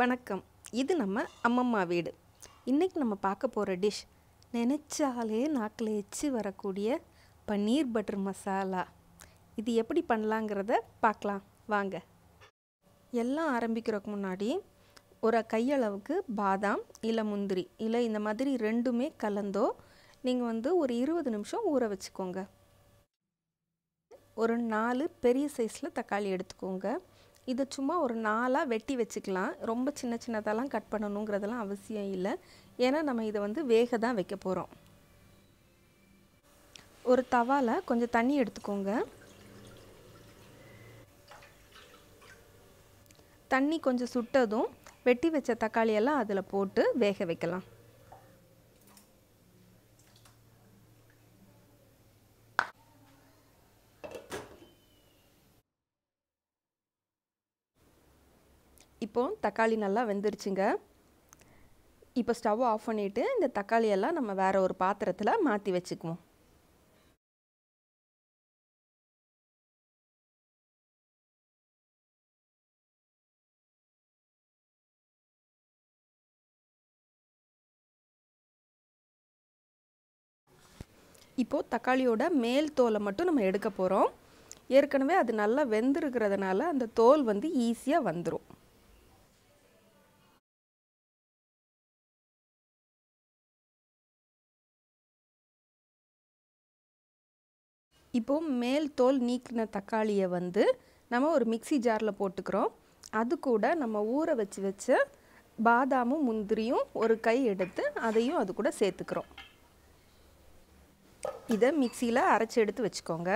வணக்கம். இது நம்ம அம்மம்மா வீடு. இன்றைக்கி நம்ம பார்க்க போகிற டிஷ் நினச்சாலே நாக்கில் எச்சு வரக்கூடிய பன்னீர் பட்டர் மசாலா. இது எப்படி பண்ணலாங்கிறத பார்க்கலாம். வாங்க. எல்லாம் ஆரம்பிக்கிறதுக்கு முன்னாடி ஒரு கையளவுக்கு பாதாம் இல்லை முந்திரி இல்லை இந்த மாதிரி ரெண்டுமே கலந்தோ நீங்கள் வந்து ஒரு இருபது நிமிஷம் ஊற வச்சுக்கோங்க. ஒரு நாலு பெரிய சைஸில் தக்காளி எடுத்துக்கோங்க. இதை சும்மா ஒரு நாளாக வெட்டி வச்சுக்கலாம். ரொம்ப சின்ன சின்னதெல்லாம் கட் பண்ணணுங்கிறதெல்லாம் அவசியம் இல்லை. ஏன்னா நம்ம இதை வந்து வேக தான் வைக்க போகிறோம் ஒரு தவாவில் கொஞ்சம் தண்ணி எடுத்துக்கோங்க. தண்ணி கொஞ்சம் சுட்டதும் வெட்டி வச்ச தக்காளியெல்லாம் அதில் போட்டு வேக வைக்கலாம். இப்போ தக்காளி நல்லா வெந்துருச்சுங்க. இப்போ ஸ்டவ் ஆஃப் பண்ணிவிட்டு இந்த தக்காளியெல்லாம் நம்ம வேறு ஒரு பாத்திரத்தில் மாற்றி வச்சுக்குவோம். இப்போது தக்காளியோட மேல் தோலை மட்டும் நம்ம எடுக்க போகிறோம் ஏற்கனவே அது நல்லா வெந்திருக்கிறதுனால அந்த தோல் வந்து ஈஸியாக வந்துடும் இப்போது மேல் தோல் நீக்கின தக்காளியை வந்து நம்ம ஒரு மிக்சி ஜாரில் போட்டுக்கிறோம். அது கூட நம்ம ஊற வச்சு வச்ச பாதாமும் முந்திரியும் ஒரு கை எடுத்து அதையும் அது கூட சேர்த்துக்கிறோம். இதை மிக்சியில் அரைச்சி எடுத்து வச்சுக்கோங்க.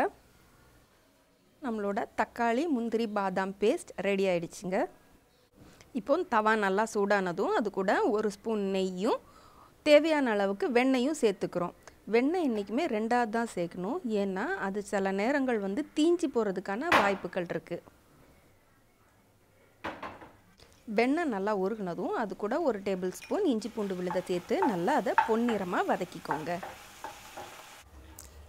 நம்மளோட தக்காளி முந்திரி பாதாம் பேஸ்ட் ரெடி ஆயிடுச்சுங்க. இப்போ தவா நல்லா சூடானதும் அது கூட ஒரு ஸ்பூன் நெய்யும் தேவையான அளவுக்கு வெண்ணையும் சேர்த்துக்கிறோம். வெண்ணெய் என்றைக்குமே ரெண்டாவது தான் சேர்க்கணும். ஏன்னா அது சில நேரங்கள் வந்து தீஞ்சி போகிறதுக்கான வாய்ப்புகள் இருக்குது வெண்ணெய் நல்லா உருகினதும் அது கூட ஒரு டேபிள் ஸ்பூன் இஞ்சி பூண்டு விழுதை சேர்த்து நல்லா அதை பொன்னிறமாக வதக்கிக்கோங்க.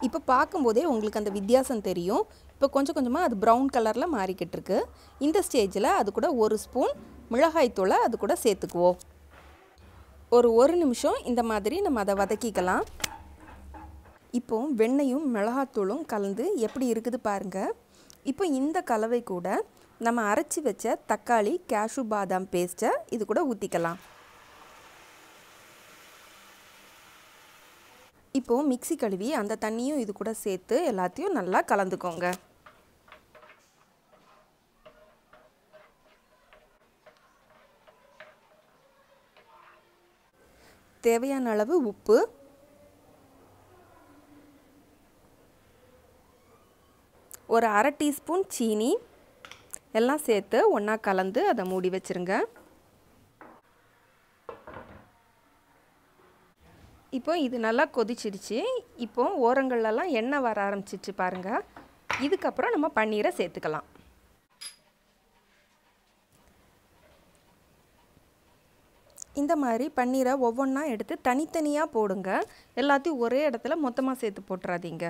இப்போ பார்க்கும்போதே உங்களுக்கு அந்த வித்தியாசம் தெரியும். இப்போ கொஞ்சம் கொஞ்சமாக அது ப்ரௌன் கலரில் மாறிக்கிட்டு இருக்கு. இந்த ஸ்டேஜில் அது கூட ஒரு ஸ்பூன் மிளகாய்த்தூளை அது கூட சேர்த்துக்குவோம். ஒரு ஒரு நிமிஷம் இந்த மாதிரி நம்ம அதை வதக்கிக்கலாம். இப்போ வெண்ணையும் மிளகாத்தூளும் கலந்து எப்படி இருக்குது பாருங்கள் இப்போ இந்த கலவை கூட நம்ம அரைச்சி வச்ச தக்காளி கேஷு பாதாம் பேஸ்ட்டை இது கூட ஊற்றிக்கலாம் இப்போது மிக்சி கழுவி அந்த தண்ணியும் இது கூட சேர்த்து எல்லாத்தையும் நல்லா கலந்துக்கோங்க. தேவையான அளவு உப்பு ஒரு அரை டீஸ்பூன் சீனி எல்லாம் சேர்த்து ஒன்றா கலந்து அதை மூடி வச்சுருங்க. இப்போ இது நல்லா கொதிச்சிடுச்சு. இப்போ ஓரங்கள்லாம் எண்ணெய் வர ஆரம்பிச்சிச்சு பாருங்கள் இதுக்கப்புறம் நம்ம பன்னீரை சேர்த்துக்கலாம். இந்த மாதிரி பன்னீரை ஒவ்வொன்றா எடுத்து தனித்தனியாக போடுங்க. எல்லாத்தையும் ஒரே இடத்துல மொத்தமாக சேர்த்து போட்டுறாதீங்க.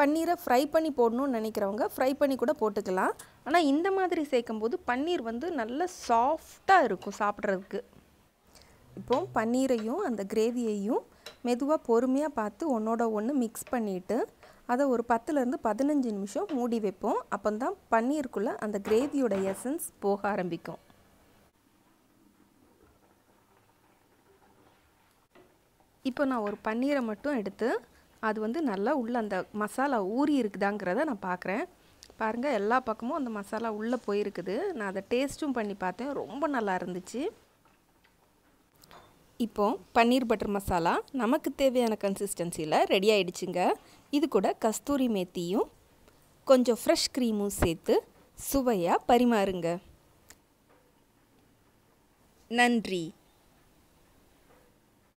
பன்னீரை ஃப்ரை பண்ணி போடணும்னு நினைக்கிறவங்க ஃப்ரை பண்ணி கூட போட்டுக்கலாம். ஆனால் இந்த மாதிரி சேர்க்கும்போது பன்னீர் வந்து நல்ல சாஃப்டாக இருக்கும் சாப்பிட்றதுக்கு. இப்போ பன்னீரையும் அந்த கிரேவியையும் மெதுவாக பொறுமையாக பார்த்து ஒன்றோட ஒன்று மிக்ஸ் பண்ணிவிட்டு அதை ஒரு பத்துலேருந்து பதினஞ்சு நிமிஷம் மூடி வைப்போம். அப்போ தான் பன்னீருக்குள்ளே அந்த கிரேவியோட எசன்ஸ் போக ஆரம்பிக்கும். இப்போ நான் ஒரு பன்னீரை மட்டும் எடுத்து அது வந்து நல்லா உள்ளே அந்த மசாலா ஊறி இருக்குதாங்கிறத நான் பார்க்குறேன் பாருங்கள் எல்லா பக்கமும் அந்த மசாலா உள்ளே போயிருக்குது. நான் அதை டேஸ்ட்டும் பண்ணி பார்த்தேன். ரொம்ப நல்லா இருந்துச்சு. இப்போது பன்னீர் பட்டர் மசாலா நமக்கு தேவையான கன்சிஸ்டன்சியில் ரெடி ஆகிடுச்சுங்க இது கூட கஸ்தூரி மேத்தியும் கொஞ்சம் ஃப்ரெஷ் க்ரீமும் சேர்த்து சுவையாக பரிமாறுங்க. நன்றி.